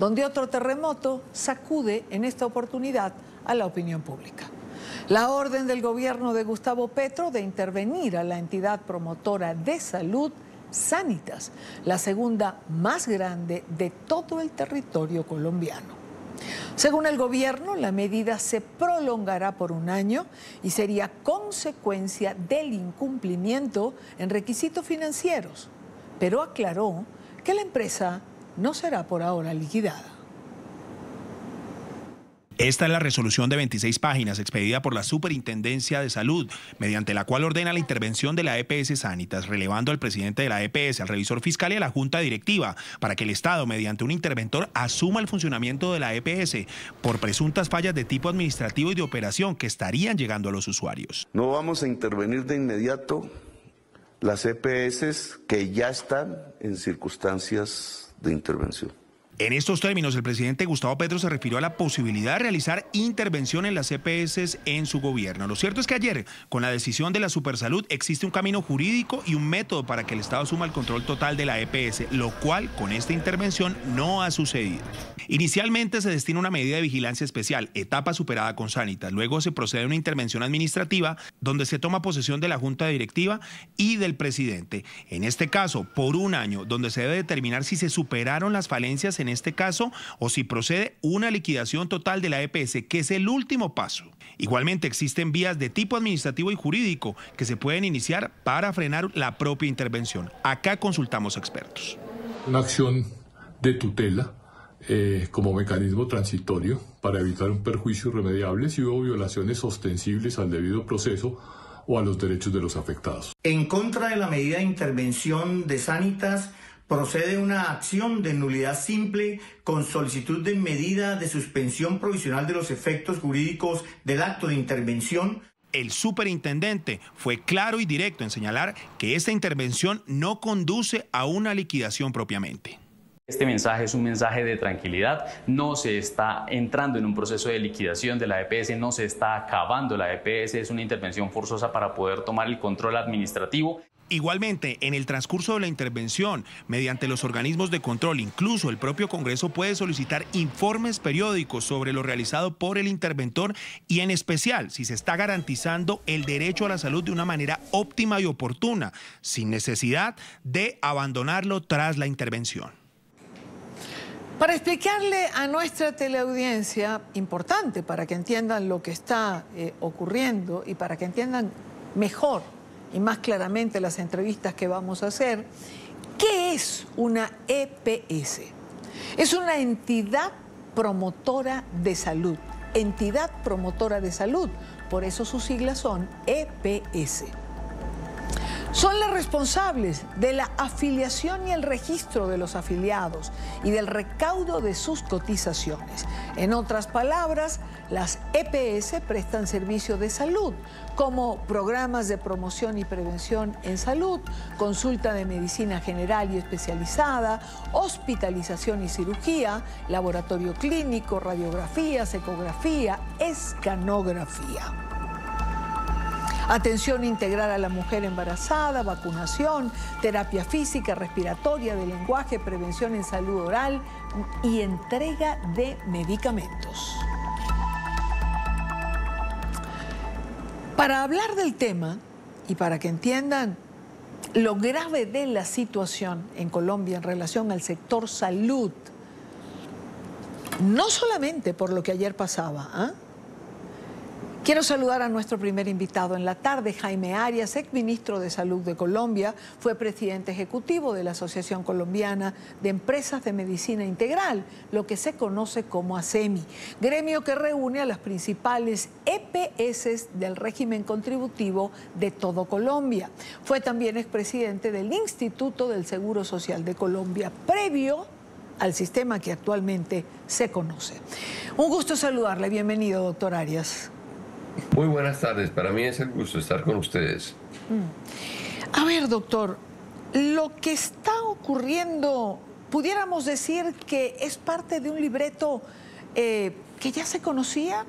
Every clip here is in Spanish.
donde otro terremoto sacude en esta oportunidad a la opinión pública. La orden del gobierno de Gustavo Petro de intervenir a la entidad promotora de salud Sanitas, la segunda más grande de todo el territorio colombiano. Según el gobierno, la medida se prolongará por un año y sería consecuencia del incumplimiento en requisitos financieros, pero aclaró que la empresa no será por ahora liquidada. Esta es la resolución de 26 páginas expedida por la Superintendencia de Salud, mediante la cual ordena la intervención de la EPS Sanitas, relevando al presidente de la EPS, al revisor fiscal y a la Junta Directiva, para que el Estado, mediante un interventor, asuma el funcionamiento de la EPS por presuntas fallas de tipo administrativo y de operación que estarían llegando a los usuarios. No vamos a intervenir de inmediato las EPS que ya están en circunstancias de intervención. En estos términos, el presidente Gustavo Petro se refirió a la posibilidad de realizar intervención en las EPS en su gobierno. Lo cierto es que ayer, con la decisión de la Supersalud, existe un camino jurídico y un método para que el Estado asuma el control total de la EPS, lo cual con esta intervención no ha sucedido. Inicialmente se destina una medida de vigilancia especial, etapa superada con Sanitas. Luego se procede a una intervención administrativa donde se toma posesión de la Junta Directiva y del presidente. En este caso, por un año, donde se debe determinar si se superaron las falencias en este caso o si procede una liquidación total de la EPS, que es el último paso. Igualmente existen vías de tipo administrativo y jurídico que se pueden iniciar para frenar la propia intervención. Acá consultamos expertos. Una acción de tutela eh, como mecanismo transitorio para evitar un perjuicio irremediable si hubo violaciones ostensibles al debido proceso o a los derechos de los afectados. En contra de la medida de intervención de Sanitas, procede una acción de nulidad simple con solicitud de medida de suspensión provisional de los efectos jurídicos del acto de intervención. El superintendente fue claro y directo en señalar que esta intervención no conduce a una liquidación propiamente. Este mensaje es un mensaje de tranquilidad, no se está entrando en un proceso de liquidación de la EPS, no se está acabando la EPS, es una intervención forzosa para poder tomar el control administrativo. Igualmente, en el transcurso de la intervención, mediante los organismos de control, incluso el propio Congreso puede solicitar informes periódicos sobre lo realizado por el interventor y en especial si se está garantizando el derecho a la salud de una manera óptima y oportuna, sin necesidad de abandonarlo tras la intervención. Para explicarle a nuestra teleaudiencia, importante para que entiendan lo que está eh, ocurriendo y para que entiendan mejor y más claramente las entrevistas que vamos a hacer, ¿qué es una EPS? Es una entidad promotora de salud, entidad promotora de salud, por eso sus siglas son EPS. Son las responsables de la afiliación y el registro de los afiliados y del recaudo de sus cotizaciones. En otras palabras, las EPS prestan servicio de salud, como programas de promoción y prevención en salud, consulta de medicina general y especializada, hospitalización y cirugía, laboratorio clínico, radiografía, ecografía, escanografía. Atención integral a la mujer embarazada, vacunación, terapia física, respiratoria, de lenguaje, prevención en salud oral y entrega de medicamentos. Para hablar del tema y para que entiendan lo grave de la situación en Colombia en relación al sector salud, no solamente por lo que ayer pasaba, ¿ah? Quiero saludar a nuestro primer invitado en la tarde, Jaime Arias, ex ministro de Salud de Colombia, fue presidente ejecutivo de la Asociación Colombiana de Empresas de Medicina Integral, lo que se conoce como ASEMI, gremio que reúne a las principales EPS del régimen contributivo de todo Colombia. Fue también expresidente del Instituto del Seguro Social de Colombia, previo al sistema que actualmente se conoce. Un gusto saludarle, bienvenido, doctor Arias. Muy buenas tardes, para mí es el gusto estar con ustedes. Mm. A ver, doctor, lo que está ocurriendo, pudiéramos decir que es parte de un libreto eh, que ya se conocía.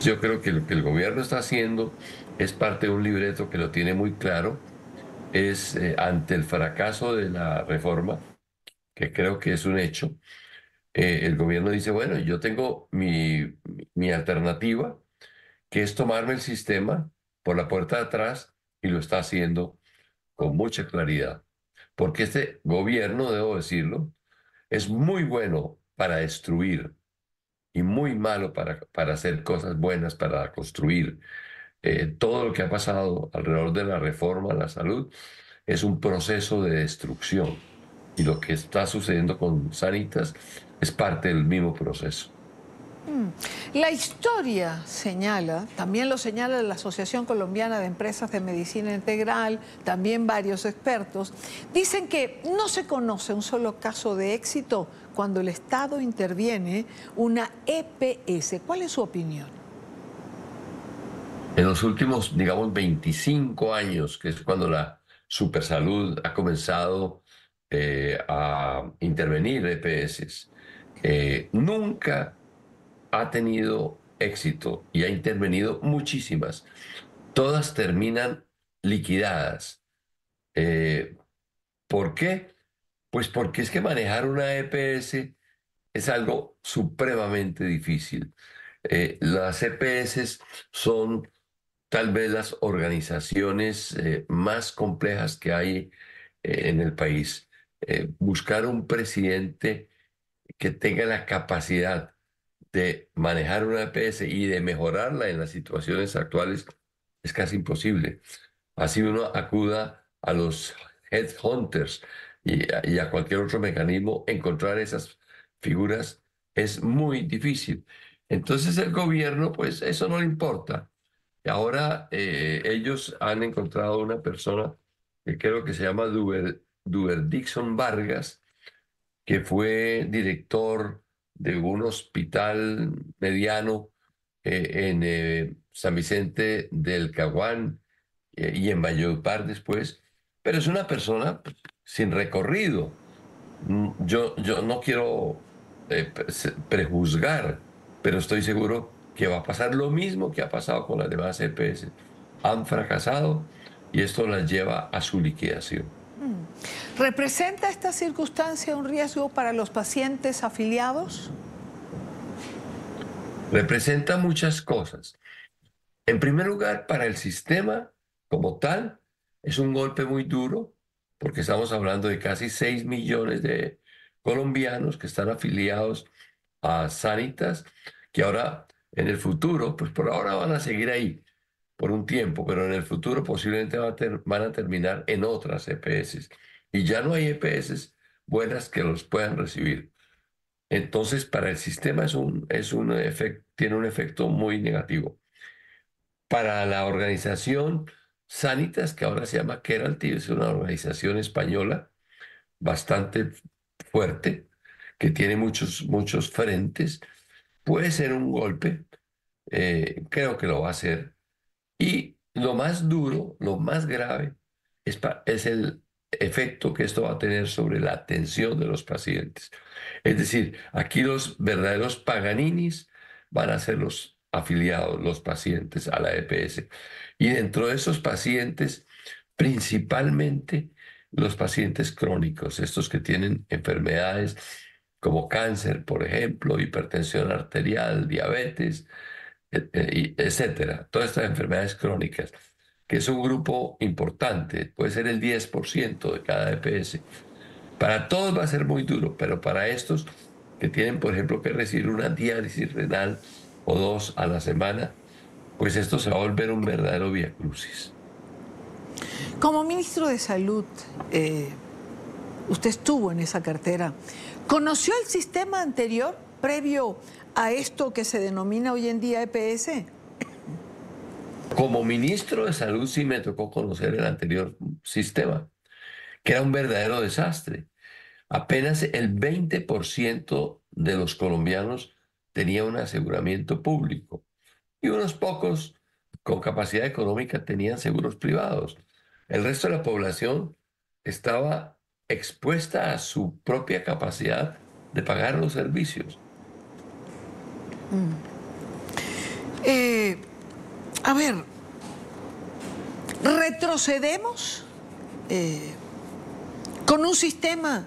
Yo creo que lo que el gobierno está haciendo es parte de un libreto que lo tiene muy claro. Es eh, ante el fracaso de la reforma, que creo que es un hecho, eh, el gobierno dice, bueno, yo tengo mi, mi alternativa, que es tomarme el sistema por la puerta de atrás y lo está haciendo con mucha claridad. Porque este gobierno, debo decirlo, es muy bueno para destruir y muy malo para, para hacer cosas buenas, para construir. Eh, todo lo que ha pasado alrededor de la reforma a la salud es un proceso de destrucción. Y lo que está sucediendo con Sanitas es parte del mismo proceso. Mm. La historia señala, también lo señala la Asociación Colombiana de Empresas de Medicina Integral, también varios expertos, dicen que no se conoce un solo caso de éxito cuando el Estado interviene una EPS. ¿Cuál es su opinión? En los últimos, digamos, 25 años, que es cuando la Supersalud ha comenzado eh, a intervenir EPS, eh, nunca ha tenido éxito y ha intervenido muchísimas. Todas terminan liquidadas. Eh, ¿Por qué? Pues porque es que manejar una EPS es algo supremamente difícil. Eh, las EPS son tal vez las organizaciones eh, más complejas que hay en el país. buscar un presidente que tenga la capacidad de manejar una EPS y de mejorarla en las situaciones actuales es casi imposible. Así uno acuda a los headhunters y, y a cualquier otro mecanismo, encontrar esas figuras es muy difícil. Entonces el gobierno, pues eso no le importa. Ahora eh, ellos han encontrado una persona que creo que se llama Duber, Duber Dixon Vargas, que fue director de un hospital mediano eh, en eh, San Vicente del Caguán eh, y en Valledupar después, pero es una persona sin recorrido. Mm, yo, yo no quiero prejuzgar, pero estoy seguro que va a pasar lo mismo que ha pasado con las demás EPS. Han fracasado y esto las lleva a su liquidación. ¿Representa esta circunstancia un riesgo para los pacientes afiliados? Representa muchas cosas. En primer lugar, para el sistema como tal, es un golpe muy duro, porque estamos hablando de casi 6 millones de colombianos que están afiliados a Sanitas, que ahora en el futuro, pues por ahora van a seguir ahí por un tiempo, pero en el futuro posiblemente van a, terminar en otras EPS y ya no hay EPS buenas que los puedan recibir. Entonces, para el sistema es un, es un tiene un efecto muy negativo. Para la organización Sanitas, que ahora se llama Keralty, es una organización española bastante fuerte, que tiene muchos, muchos frentes, puede ser un golpe, eh, creo que lo va a ser. Y lo más duro, lo más grave, es, el efecto que esto va a tener sobre la atención de los pacientes. Es decir, aquí los verdaderos paganinis van a ser los afiliados, los pacientes a la EPS. Y dentro de esos pacientes, principalmente los pacientes crónicos, estos que tienen enfermedades como cáncer, por ejemplo, hipertensión arterial, diabetes, etcétera, todas estas enfermedades crónicas que es un grupo importante, puede ser el 10% de cada EPS. Para todos va a ser muy duro, pero para estos que tienen, por ejemplo, que recibir una diálisis renal o dos a la semana, pues esto se va a volver un verdadero crucis. Como ministro de Salud, eh, usted estuvo en esa cartera. ¿Conoció el sistema anterior previo a esto que se denomina hoy en día EPS? Como ministro de Salud sí me tocó conocer el anterior sistema, que era un verdadero desastre. Apenas el 20% de los colombianos tenía un aseguramiento público y unos pocos con capacidad económica tenían seguros privados. El resto de la población estaba expuesta a su propia capacidad de pagar los servicios. Mm. Eh, a ver, retrocedemos eh, con un sistema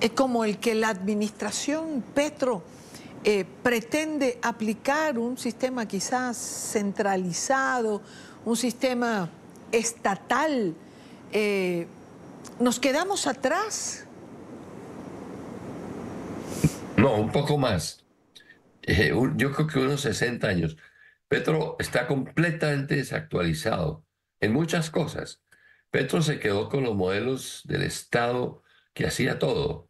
es como el que la administración Petro eh, pretende aplicar un sistema quizás centralizado, un sistema estatal. Eh, ¿Nos quedamos atrás? No, un poco más. Eh, yo creo que unos 60 años. Petro está completamente desactualizado en muchas cosas. Petro se quedó con los modelos del Estado que hacía todo,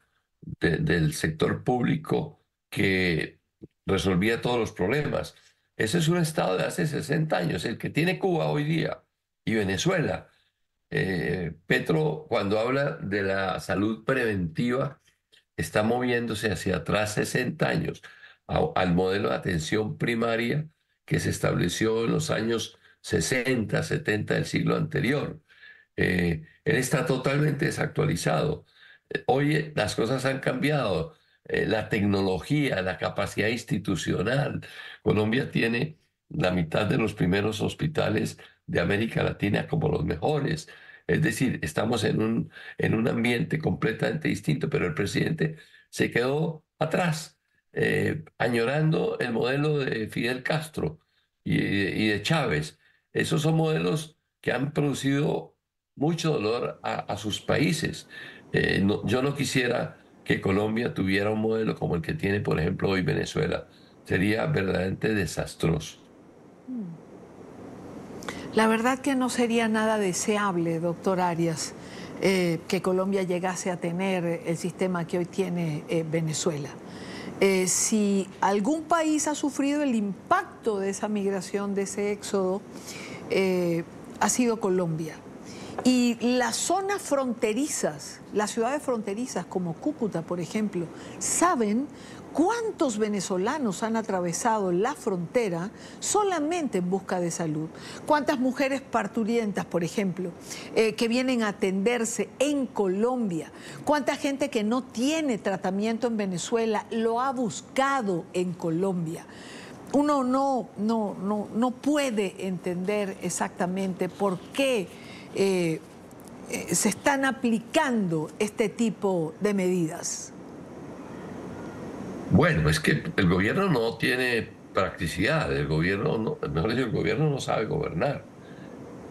del sector público que resolvía todos los problemas. Ese es un Estado de hace 60 años, el que tiene Cuba hoy día y Venezuela. Eh, Petro, cuando habla de la salud preventiva, está moviéndose hacia atrás 60 años al modelo de atención primaria que se estableció en los años 60, 70 del siglo anterior. Eh, él está totalmente desactualizado. Hoy las cosas han cambiado. Eh, la tecnología, la capacidad institucional. Colombia tiene la mitad de los primeros hospitales de América Latina como los mejores. Es decir, estamos en un, en un ambiente completamente distinto, pero el presidente se quedó atrás, eh, añorando el modelo de Fidel Castro y, de Chávez. Esos son modelos que han producido mucho dolor a, sus países. Eh, yo no quisiera que Colombia tuviera un modelo como el que tiene, por ejemplo, hoy Venezuela. Sería verdaderamente desastroso. La verdad que no sería nada deseable, doctor Arias, eh, que Colombia llegase a tener el sistema que hoy tiene Venezuela. Eh, si algún país ha sufrido el impacto de esa migración, de ese éxodo, ha sido Colombia. Y las zonas fronterizas, las ciudades fronterizas como Cúcuta, por ejemplo, saben ¿Cuántos venezolanos han atravesado la frontera solamente en busca de salud? ¿Cuántas mujeres parturientas, por ejemplo, eh, que vienen a atenderse en Colombia? ¿Cuánta gente que no tiene tratamiento en Venezuela lo ha buscado en Colombia? Uno no, no, no, no puede entender exactamente por qué eh, se están aplicando este tipo de medidas. Bueno, es que el gobierno no tiene practicidad, el gobierno, no, mejor dicho, el gobierno no sabe gobernar,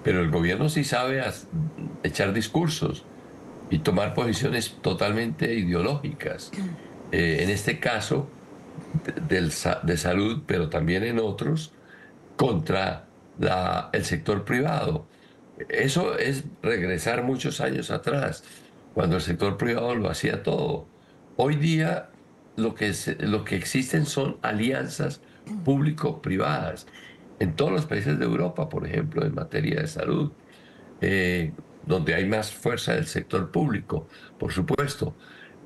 pero el gobierno sí sabe echar discursos y tomar posiciones totalmente ideológicas. Eh, en este caso, de, salud, pero también en otros, contra el sector privado. Eso es regresar muchos años atrás, cuando el sector privado lo hacía todo. Hoy día lo que, lo que existen son alianzas público-privadas. En todos los países de Europa, por ejemplo, en materia de salud, eh, donde hay más fuerza del sector público, por supuesto.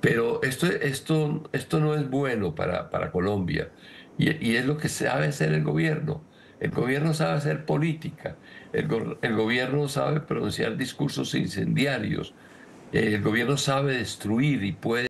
Pero esto, esto, esto no es bueno para, para Colombia. Y, y, es lo que sabe hacer el gobierno. El gobierno sabe hacer política. El, gobierno sabe pronunciar discursos incendiarios. El gobierno sabe destruir y puede